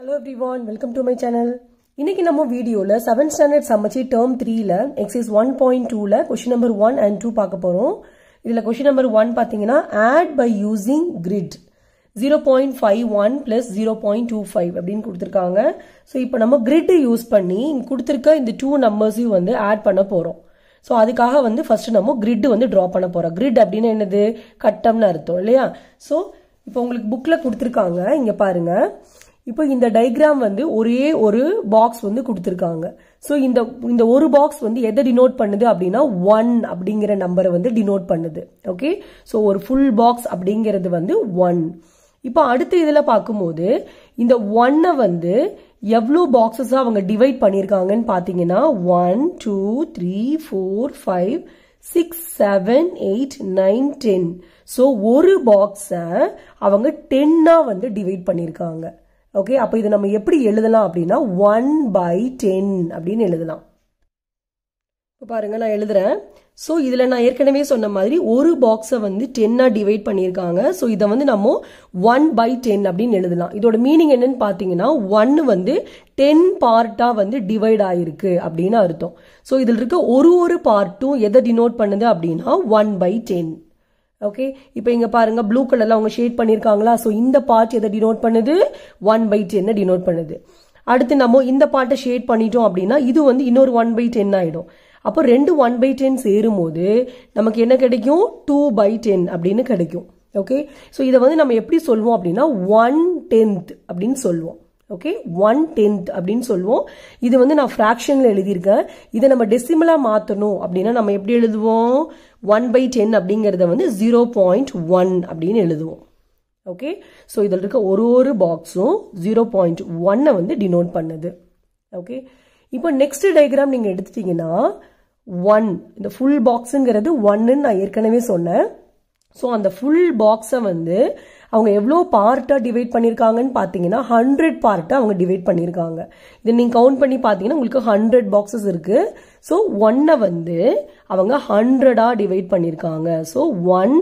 Hello everyone welcome to my channel இன்னைக்கு நம்ம வீடியோவில் செவன்த் ஸ்டாண்டர்ட் சமைச்சி டேர்ம் த்ரீல எக்ஸைஸ் ஒன் பாயிண்ட் டூவில் question number one and two பார்க்க போகிறோம் இதில் கொஷின் நம்பர் ஒன் பார்த்தீங்கன்னா add by using grid zero point five one plus zero point two five அப்படின்னு கொடுத்துருக்காங்க. ஸோ இப்போ நம்ம கிரிட் யூஸ் பண்ணி கொடுத்துருக்க இந்த டூ நம்பர்ஸையும் வந்து ஆட் பண்ண போகிறோம் ஸோ அதுக்காக வந்து ஃபர்ஸ்ட் நம்ம கிரிட் வந்து ட்ரா பண்ண போகிறோம் கிரிட் அப்படின்னு என்னது? கட்டம்னு அர்த்தம் இல்லையா? ஸோ இப்போ உங்களுக்கு புக்கில் கொடுத்துருக்காங்க. இங்கே பாருங்க. இப்போ இந்த டைக்ராம் வந்து ஒரே ஒரு பாக்ஸ் வந்து கொடுத்துருக்காங்க. ஸோ இந்த இந்த ஒரு பாக்ஸ் வந்து எதை டினோட் பண்ணுது அப்படின்னா ஒன் அப்படிங்கிற நம்பரை வந்து டினோட் பண்ணுது. ஓகே ஸோ ஒரு ஃபுல் பாக்ஸ் அப்படிங்கிறது வந்து ஒன் இப்போ அடுத்த இதில் பார்க்கும்போது இந்த ஒன்னை வந்து எவ்வளோ பாக்ஸஸாக அவங்க டிவைட் பண்ணியிருக்காங்கன்னு பார்த்தீங்கன்னா one two three four five six seven eight nine ten so ஒரு பாக்ஸை அவங்க டென்னாக வந்து டிவைட் பண்ணியிருக்காங்க. ஓகே அப்போ இதை நம்ம எப்படி எழுதலாம் அப்படின்னா ஒன் பை டென் அப்படின்னு எழுதலாம். இப்போ பாருங்க நான் எழுதுறேன். ஸோ இதில் நான் ஏற்கனவே சொன்ன மாதிரி ஒரு பாக்ஸை வந்து டென்னாக டிவைட் பண்ணியிருக்காங்க. ஸோ இதை வந்து நம்ம ஒன் பை டென் அப்படின்னு எழுதலாம். இதோட மீனிங் என்னன்னு பார்த்தீங்கன்னா ஒன்று வந்து டென் பார்ட்டாக வந்து டிவைட் ஆயிருக்கு அப்படின்னு அர்த்தம். ஸோ இதில் இருக்க ஒரு ஒரு பார்ட்டும் எதை டினோட் பண்ணுது அப்படின்னா ஒன் பை டென் ஓகே இப்போ இங்க பாருங்க ப்ளூ கலர்ல அவங்க ஷேட் பண்ணிருக்காங்களா? ஸோ இந்த பார்ட் எதை டினோட் பண்ணுது? ஒன் பை டென்னை டினோட் பண்ணுது. அடுத்து நம்ம இந்த பார்ட்டை ஷேட் பண்ணிட்டோம் அப்படின்னா இது வந்து இன்னொரு ஒன் பை டென் ஆயிடும். அப்போ ரெண்டு ஒன் பை டென் சேரும் போது நமக்கு என்ன கிடைக்கும்? டூ பை டென் அப்படின்னு கிடைக்கும். ஓகே ஸோ இதை வந்து நம்ம எப்படி சொல்லுவோம் அப்படின்னா ஒன் டென்த் அப்படின்னு சொல்லுவோம் ஓகே ஒன் டென்த் அப்படின்னு சொல்லுவோம். இது வந்து நான் ஃப்ராக்ஷனில் எழுதியிருக்கேன். இதை நம்ம டெசிமலாக மாற்றணும் அப்படின்னா நம்ம எப்படி எழுதுவோம்? ஒன் பை டென் அப்படிங்கிறத வந்து ஜீரோ பாயிண்ட் ஒன் அப்படின்னு எழுதுவோம். ஓகே ஸோ இதில் இருக்க ஒரு ஒரு பாக்ஸும் ஜீரோ பாயிண்ட் ஒன்னை வந்து டினோட் பண்ணுது. ஓகே இப்போ நெக்ஸ்ட் டயக்ராம் நீங்கள் எடுத்துட்டீங்கன்னா ஒன் இந்த ஃபுல் பாக்ஸுங்கிறது ஒன்னுன்னு நான் ஏற்கனவே சொன்னேன். ஸோ அந்த ஃபுல் பாக்ஸை வந்து அவங்க எவ்வளோ பார்ட்டாக டிவைட் பண்ணியிருக்காங்கன்னு பார்த்தீங்கன்னா ஹண்ட்ரட் பார்ட்டாக அவங்க டிவைட் பண்ணியிருக்காங்க இதை நீங்கள் கவுண்ட் பண்ணி பார்த்தீங்கன்னா உங்களுக்கு ஹண்ட்ரட் பாக்ஸஸ் இருக்குது ஸோ ஒன்னை வந்து அவங்க ஹண்ட்ரடாக டிவைட் பண்ணியிருக்காங்க so one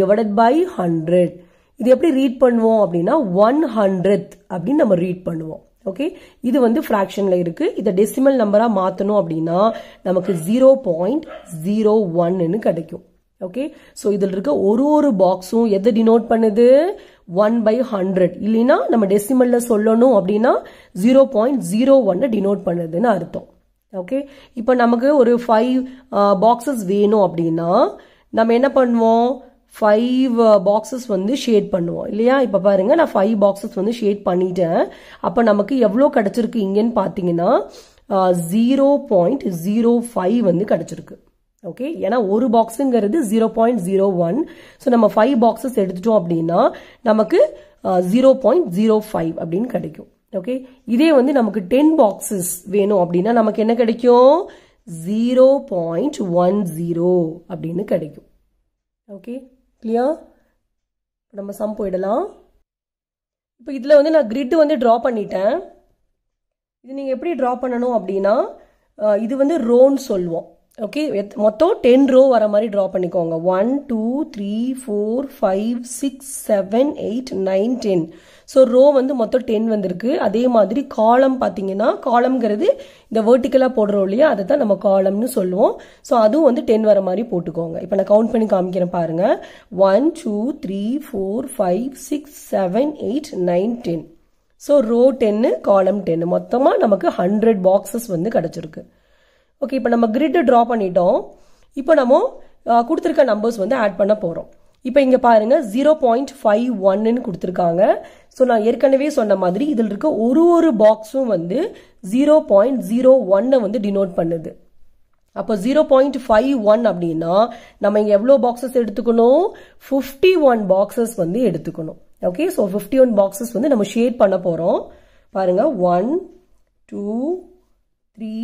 divided by hundred இது எப்படி ரீட் பண்ணுவோம் அப்படின்னா ஒன் ஹண்ட்ரட் அப்படின்னு நம்ம ரீட் பண்ணுவோம். ஓகே இது வந்து ஃப்ராக்ஷன்ல இருக்கு. இதை டெசிமல் நம்பரா மாத்தணும் அப்படின்னா நமக்கு ஜீரோ பாயிண்ட் ஜீரோ ஒன்னு கிடைக்கும். ஓகே ஸோ இதில் இருக்க ஒரு ஒரு பாக்ஸும் எதை டினோட் பண்ணுது? ஒன் பை ஹண்ட்ரட் இல்லைன்னா நம்ம டெசிமல்ல சொல்லணும் அப்படின்னா ஜீரோ பாயிண்ட் ஜீரோ ஒன்னை டினோட் பண்ணுதுன்னு அர்த்தம். ஓகே இப்போ நமக்கு ஒரு ஃபைவ் பாக்ஸஸ் வேணும் அப்படின்னா நம்ம என்ன பண்ணுவோம்? ஃபைவ் பாக்ஸஸ் வந்து ஷேட் பண்ணுவோம். இல்லையா? இப்போ பாருங்க நான் ஃபைவ் பாக்ஸஸ் வந்து ஷேட் பண்ணிட்டேன். அப்போ நமக்கு எவ்வளோ கிடச்சிருக்கு? இங்கேன்னு பார்த்தீங்கன்னா ஜீரோ பாயிண்ட் ஜீரோ ஃபைவ் வந்து கிடச்சிருக்கு. ஓகே ஏன்னா ஒரு பாக்ஸுங்கிறது zero point zero one so நம்ம ஃபைவ் பாக்ஸஸ் எடுத்துட்டோம் அப்படின்னா நமக்கு ஜீரோ பாயிண்ட் ஜீரோ ஃபைவ் அப்படின்னு கிடைக்கும். ஓகே இதே வந்து நமக்கு டென் பாக்ஸஸ் வேணும் அப்படின்னா நமக்கு என்ன கிடைக்கும்? ஜீரோ பாயிண்ட் ஒன் ஜீரோ அப்படின்னு கிடைக்கும். ஓகே கிளியர் நம்ம சம் போயிடலாம். இப்போ இதில் வந்து நான் கிரிட் வந்து ட்ரா பண்ணிட்டேன். இது நீங்கள் எப்படி ட்ரா பண்ணணும் அப்படின்னா இது வந்து ரோன்னு சொல்லுவோம். ஓகே மொத்தம் டென் ரோ வர மாதிரி ட்ரா பண்ணிக்கோங்க. One two three four five six seven eight nine ten so row வந்து மொத்தம் டென் வந்திருக்கு. அதே மாதிரி காலம் பார்த்தீங்கன்னா காலம்ங்கிறது இந்த வேர்ட்டிக்கலாக போடுறோம் இல்லையா? அதை தான் நம்ம காலம்னு சொல்லுவோம். ஸோ அதுவும் வந்து டென் வர மாதிரி போட்டுக்கோங்க. இப்போ நான் கவுண்ட் பண்ணி காமிக்கிறேன் பாருங்க. One two three four five six seven eight nine ten so row டென்னு காலம் டென்னு மொத்தமாக நமக்கு ஹண்ட்ரட் பாக்ஸஸ் வந்து கிடச்சிருக்கு. ஓகே இப்போ நம்ம கிரிட்டு ட்ரா பண்ணிட்டோம். இப்போ நம்ம கொடுத்துருக்க நம்பர்ஸ் வந்து ஆட் பண்ண போகிறோம் இப்போ இங்கே பாருங்க ஜீரோ பாயிண்ட் ஃபைவ் ஒன்னு கொடுத்துருக்காங்க. ஸோ நான் ஏற்கனவே சொன்ன மாதிரி இதில் இருக்க ஒரு ஒரு பாக்ஸும் வந்து ஜீரோ பாயிண்ட் ஜீரோ ஒன்னை வந்து டினோட் பண்ணுது. அப்போ ஜீரோ பாயிண்ட் ஃபைவ் ஒன் அப்படின்னா நம்ம இங்கே எவ்வளோ பாக்ஸஸ் எடுத்துக்கணும்? ஃபிஃப்டி ஒன் பாக்ஸஸ் வந்து எடுத்துக்கணும். Okay so fifty one boxes வந்து நம்ம ஷேட் பண்ண போகிறோம் பாருங்க one two three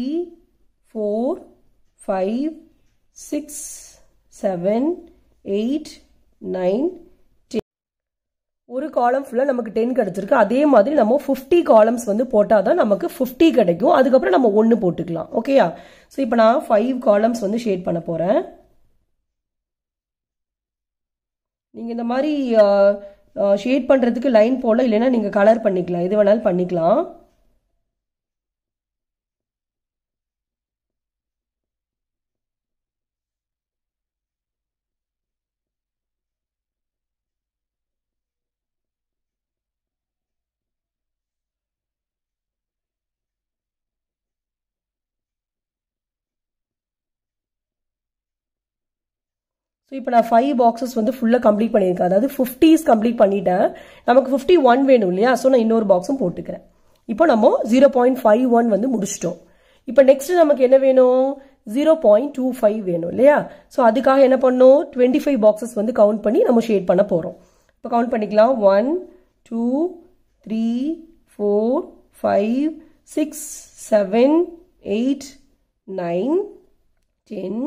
four five six seven eight nine ten ஒரு காலம் ஃபுல்லாக நமக்கு டென் கிடச்சிருக்கு. அதே மாதிரி நம்ம ஃபிஃப்டி காலம்ஸ் வந்து போட்டால் தான் நமக்கு ஃபிஃப்டி கிடைக்கும். அதுக்கப்புறம் நம்ம ஒன்று போட்டுக்கலாம். ஓகேயா ஸோ இப்போ நான் ஃபைவ் காலம்ஸ் வந்து ஷேட் பண்ண போகிறேன் நீங்கள் இந்த மாதிரி ஷேட் பண்ணுறதுக்கு லைன் போடலாம். இல்லைன்னா நீங்கள் கலர் பண்ணிக்கலாம். எது வேணாலும் பண்ணிக்கலாம். ஸோ இப்போ நான் ஃபைவ் பாக்ஸஸ் வந்து ஃபுல்லாக கம்ப்ளீட் பண்ணியிருக்கேன். அதாவது ஃபிஃப்டிஸ் கம்ப்ளீட் பண்ணிட்டேன். நமக்கு ஃபிஃப்டி ஒன் வேணும் இல்லையா? ஸோ நான் இன்னொரு பாக்ஸும் போட்டுக்கிறேன். இப்போ நம்ம ஜீரோ பாயிண்ட் ஃபைவ் ஒன் வந்து முடிச்சிட்டோம். இப்போ நெக்ஸ்ட் நமக்கு என்ன வேணும்? ஜீரோ பாயிண்ட் டூ ஃபைவ் வேணும் இல்லையா? ஸோ அதுக்காக என்ன பண்ணோம்? டுவெண்ட்டி ஃபைவ் பாக்ஸஸ் வந்து கவுண்ட் பண்ணி நம்ம ஷேட் பண்ண போகிறோம் இப்போ கவுண்ட் பண்ணிக்கலாம். One two three four five six seven eight nine ten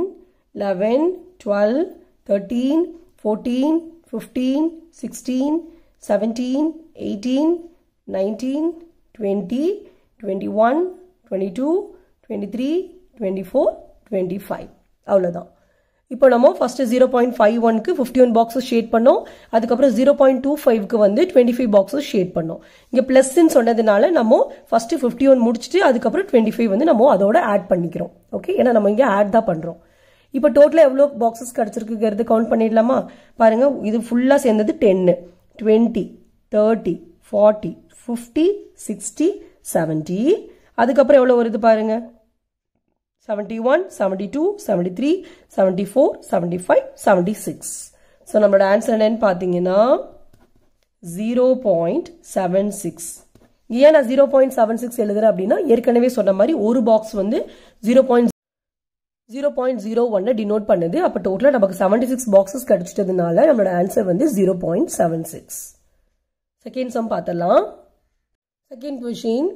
eleven twelve thirteen fourteen fifteen sixteen seventeen eighteen nineteen twenty twenty one twenty two twenty three twenty four twenty five அவ்வளோதான் இப்போ நம்ம first zero point five ஒன்க்கு fifty one boxes shade பண்ணோம். அதுக்கப்புறம் zero point two ஃபைவ்க்கு வந்து twenty five boxes shade பண்ணோம். இங்கே ப்ளஸ்ன்னு சொன்னதுனால நம்ம ஃபர்ஸ்ட் ஃபிஃப்டி ஒன் முடிச்சுட்டு அதுக்கப்புறம் டுவெண்ட்டி ஃபைவ் வந்து நம்ம அதோட ஆட் பண்ணிக்கிறோம். ஓகே ஏன்னா நம்ம இங்கே ஆட் தான் பண்ணுறோம் இப்போ டோட்டலாக எவ்வளோ பாக்ஸஸ் கிடச்சிருக்குங்கிறது கவுண்ட் பண்ணிடலாமா? பாருங்கள் இது ஃபுல்லாக சேர்ந்தது டென்னு twenty thirty forty fifty sixty seventy அதுக்கப்புறம் எவ்வளோ வருது பாருங்கள் seventy one seventy two seventy three seventy four seventy five seventy six so நம்மளோட ஆன்சர் என்னன்னு பார்த்தீங்கன்னா ஜீரோ பாயிண்ட் செவன் சிக்ஸ் ஏன் நான் ஜீரோ பாயிண்ட் செவன் சிக்ஸ் எழுதுறேன் அப்படின்னா ஏற்கனவே சொன்ன மாதிரி ஒரு பாக்ஸ் வந்து zero point zero point zero ஒன்னை டினோட் பண்ணுது. அப்போ டோட்டலாக நமக்கு செவன்டி சிக்ஸ் பாக்ஸஸ் கிடச்சிட்டதுனால நம்மளோட ஆன்சர் வந்து zero point seven six second sum பார்த்தலாம் second question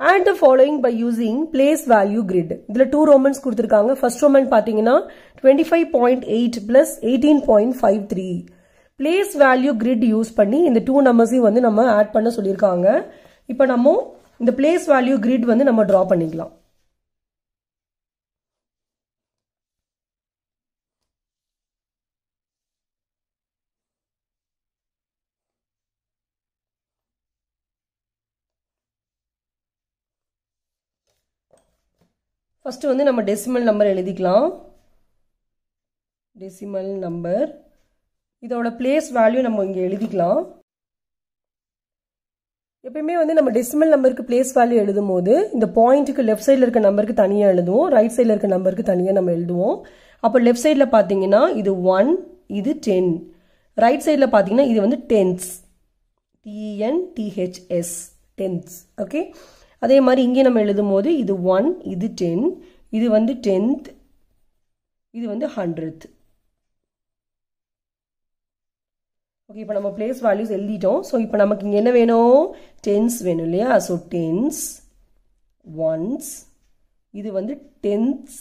add the following by using place value grid இதில் டூ ரோமன்ஸ் கொடுத்துருக்காங்க. ஃபர்ஸ்ட் ரோமன் பார்த்தீங்கன்னா twenty five point eight plus eighteen point five three place value grid use பண்ணி இந்த two நம்பர்ஸையும் வந்து நம்ம add பண்ண சொல்லியிருக்காங்க. இப்போ நம்ம இந்த பிளேஸ் வேல்யூ கிரிட் வந்து நம்ம ட்ரா பண்ணிக்கலாம். ஃபஸ்ட்டு வந்து நம்ம டெசிமல் நம்பர் எழுதிக்கலாம். டெசிமல் நம்பர் இதோட பிளேஸ் வேல்யூ நம்ம இங்கே எழுதிக்கலாம். எப்பயுமே வந்து நம்ம டெசிமல் நம்பருக்கு பிளேஸ் வேல்யூ எழுதும் போது இந்த பாயிண்ட்டுக்கு லெஃப்ட் சைடில் இருக்க நம்பருக்கு தனியாக எழுதுவோம். ரைட் சைடில் இருக்க நம்பருக்கு தனியாக நம்ம எழுதுவோம். அப்போ லெஃப்ட் சைடில் பார்த்தீங்கன்னா இது ஒன் இது டென் ரைட் சைடில் பார்த்தீங்கன்னா இது வந்து tens T N T H S tens okay அதே மாதிரி இங்கே நம்ம எழுதும் போது இது ஒன் இது டென் இது வந்து டென்த் இது வந்து ஹண்ட்ரட் ஓகே இப்போ நம்ம பிளேஸ் வேல்யூஸ் எழுதிட்டோம். ஸோ இப்போ நமக்கு இங்கே என்ன வேணும்? டென்ஸ் வேணும் இல்லையா? ஸோ டென்ஸ் ஒன்ஸ் இது வந்து டென்த்ஸ்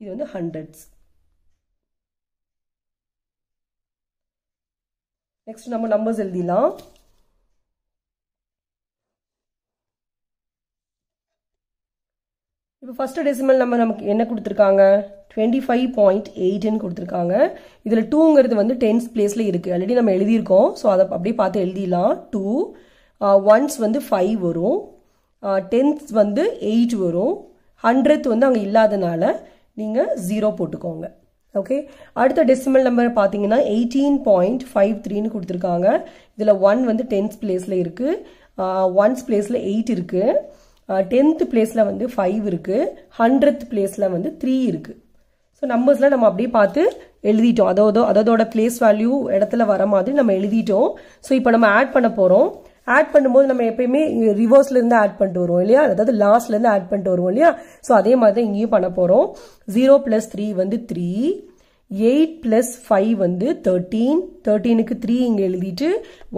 இது வந்து ஹண்ட்ரட்ஸ் நெக்ஸ்ட் நம்ம நம்பர்ஸ் எழுதிடலாம். இப்போ ஃபஸ்ட்டு டெசிமல் நம்பர் நமக்கு என்ன கொடுத்துருக்காங்க? டுவெண்ட்டி ஃபைவ் பாயிண்ட் எயிட்னு கொடுத்துருக்காங்க. இதில் டூங்கிறது வந்து டென்ஸ் பிளேஸில் இருக்குது ஆல்ரெடி நம்ம எழுதியிருக்கோம். ஸோ அதை அப்படியே பார்த்து எழுதிடலாம். டூ ஒன்ஸ் uh, வந்து ஃபைவ் வரும். Uh, டென்த் வந்து எயிட் வரும். ஹண்ட்ரத் வந்து அங்கே இல்லாதனால நீங்கள் ஜீரோ போட்டுக்கோங்க. ஓகே அடுத்த டெசிமல் நம்பர் பார்த்தீங்கன்னா எயிட்டீன் பாயிண்ட் ஃபைவ் த்ரீன்னு கொடுத்துருக்காங்க. இதில் ஒன் வந்து டென்த் பிளேஸில் இருக்குது ஒன்ஸ் பிளேஸில் எயிட் இருக்குது டென்த் பிளேஸில் வந்து ஃபைவ் இருக்குது ஹண்ட்ரட் பிளேஸில் வந்து த்ரீ இருக்குது ஸோ நம்பர்ஸ்லாம் நம்ம அப்படியே பார்த்து எழுதிட்டோம். அதோதோ அதோட பிளேஸ் வேல்யூ இடத்துல வர மாதிரி நம்ம எழுதிட்டோம். ஸோ இப்போ நம்ம ஆட் பண்ண போகிறோம் ஆட் பண்ணும்போது நம்ம எப்பயுமே ரிவர்ஸ்ல இருந்து ஆட் பண்ணிட்டு வருவோம் இல்லையா? அதாவது லாஸ்ட்ல இருந்து ஆட் பண்ணிட்டு வருவோம் இல்லையா? ஸோ அதே மாதிரி தான் இங்கேயும் பண்ண போகிறோம் ஜீரோ பிளஸ் த்ரீ வந்து த்ரீ எயிட் பிளஸ் ஃபைவ் வந்து தேர்ட்டீன் தேர்ட்டீனுக்கு த்ரீ இங்கே எழுதிட்டு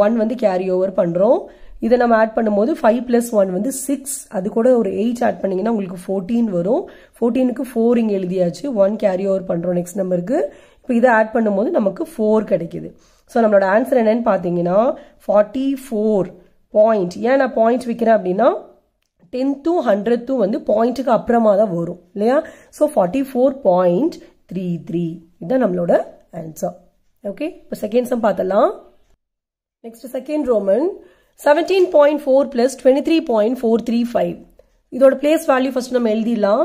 ஒன் வந்து கேரி ஓவர் பண்ணுறோம் இதை நம்ம ஆட் பண்ணும்போது ஃபைவ் பிளஸ் ஒன் வந்து சிக்ஸ் அது கூட ஒரு எயிட் ஆட் பண்ணீங்கன்னா உங்களுக்கு ஃபோர்டீன் வரும். ஃபோர்டீனுக்கு ஃபோர் இங்கே எழுதியாச்சு. ஒன் கேரி ஓவர் பண்ணுறோம் நெக்ஸ்ட் நம்பருக்கு இப்போ இதை ஆட் பண்ணும்போது நமக்கு ஃபோர் கிடைக்குது. ஸோ நம்மளோட ஆன்சர் என்னன்னு பார்த்தீங்கன்னா ஃபார்ட்டி ஃபோர் பாயிண்ட் ஏன் நான் பாயிண்ட் வைக்கிறேன் அப்படின்னா டென்த்தும் ஹண்ட்ரத்தும் வந்து பாயிண்ட்டுக்கு அப்புறமா தான் வரும் இல்லையா? So forty four point three three இதுதான் நம்மளோட ஆன்சர் ஓகே இப்போ செகண்ட் சம் பார்த்தலாம் next second Roman seventeen point four plus twenty three point four three five இதோட பிளேஸ் வேல்யூ ஃபர்ஸ்ட் நம்ம எழுதிடலாம்.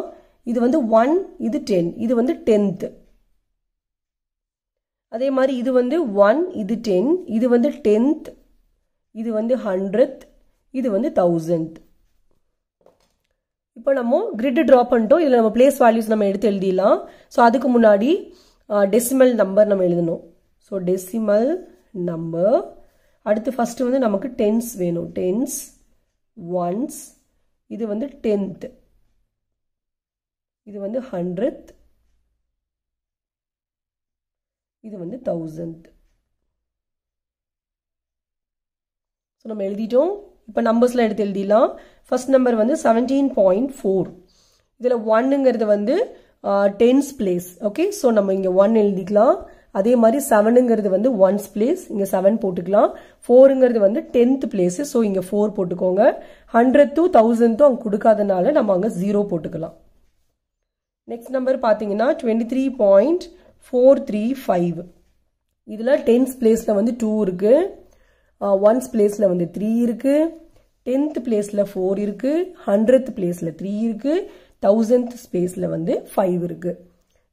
இது வந்து ஒன் இது டென் இது வந்து டென்த் அதே மாதிரி இது வந்து ஒன் இது டென் இது வந்து டென்த் இது வந்து ஹண்ட்ரட் இது வந்து தௌசண்ட் இப்போ நம்ம கிரிட் ட்ரா பண்ணிட்டோம். இதில் நம்ம பிளேஸ் வேல்யூஸ் நம்ம எடுத்து எழுதிடலாம். ஸோ அதுக்கு முன்னாடி டெசிமல் நம்பர் நம்ம எழுதணும். ஸோ டெசிமல் நம்பர் அடுத்து ஃபஸ்ட்டு வந்து நமக்கு டென்ஸ் வேணும். டென்ஸ் ஒன்ஸ் இது வந்து டென்த் இது வந்து ஹண்ட்ரட் இது வந்து தௌசண்ட் ஸோ நம்ம எழுதிட்டோம். இப்போ நம்பர்ஸ்லாம் எடுத்து எழுதிடலாம். ஃபர்ஸ்ட் நம்பர் வந்து செவன்டீன் பாயிண்ட் ஃபோர் இதில் ஒன்னுங்கிறது வந்து டென்ஸ் பிளேஸ் ஓகே ஸோ நம்ம இங்கே ஒன் எழுதிக்கலாம். அதே மாதிரி செவனுங்கிறது வந்து ஒன்ஸ் பிளேஸ் இங்கே செவன் போட்டுக்கலாம். ஃபோருங்கிறது வந்து டென்த் பிளேஸ் ஸோ இங்கே ஃபோர் போட்டுக்கோங்க. ஹண்ட்ரட் டூ தௌசண்ட்டும் அங்கே கொடுக்காதனால நம்ம அங்கே ஜீரோ போட்டுக்கலாம். நெக்ஸ்ட் நம்பர் பார்த்தீங்கன்னா twenty three point four three five இதில் டென்த் பிளேஸில் வந்து டூ இருக்குது ஒன்ஸ் பிளேஸில் வந்து த்ரீ இருக்குது டென்த் பிளேஸில் ஃபோர் இருக்குது ஹண்ட்ரட் பிளேஸில் த்ரீ இருக்குது தௌசண்ட் ஸ்பேஸில் வந்து ஃபைவ் இருக்குது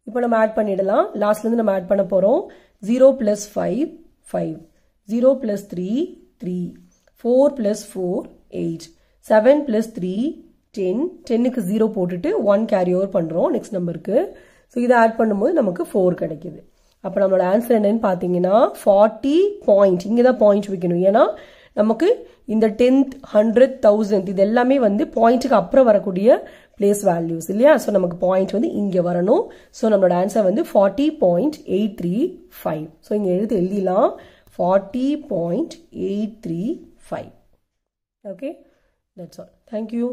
இப்போ நம்ம ஆட் பண்ணிடலாம். லாஸ்ட்லேருந்து நம்ம ஆட் பண்ண போகிறோம் zero plus five five zero plus three three four plus four eight seven plus three ten டென்னுக்கு ஜீரோ போட்டுட்டு ஒன் கேரி ஓவர் பண்ணுறோம் நெக்ஸ்ட் நம்பருக்கு ஸோ இதை ஆட் பண்ணும்போது நமக்கு ஃபோர் கிடைக்குது. அப்போ நம்மளோட ஆன்சர் என்னன்னு பார்த்தீங்கன்னா ஃபார்ட்டி பாயிண்ட் இங்கே தான் பாயிண்ட் வைக்கணும். ஏன்னா நமக்கு இந்த டென்த் ஹண்ட்ரட் தௌசண்ட் இது எல்லாமே வந்து பாயிண்ட்டுக்கு அப்புறம் வரக்கூடிய பிளேஸ் வேல்யூஸ் இல்லையா? ஸோ நமக்கு பாயிண்ட் வந்து இங்கே வரணும். ஸோ நம்மளோட ஆன்சர் வந்து forty point eight three five so இங்கே எழுதி எழுதிடலாம் forty point eight three five okay that's all thank you